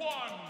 one.